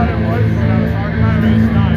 Original Original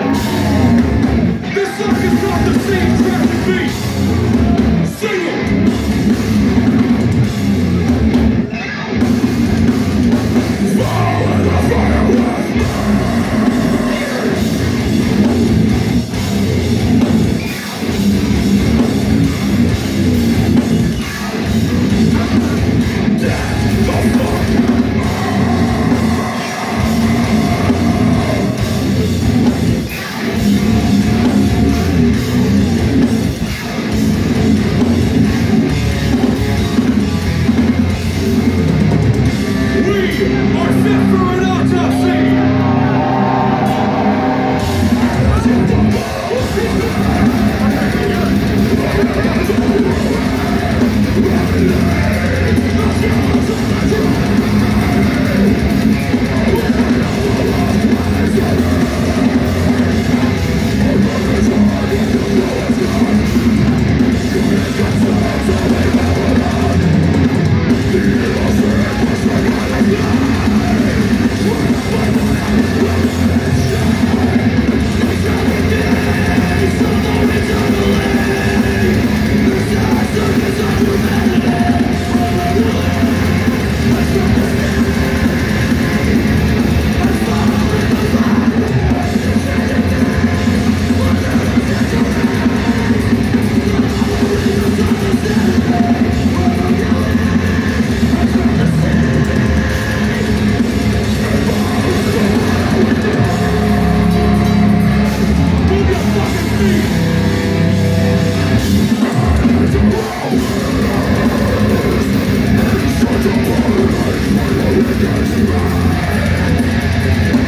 Is called the same traffic beat. Move Thank you.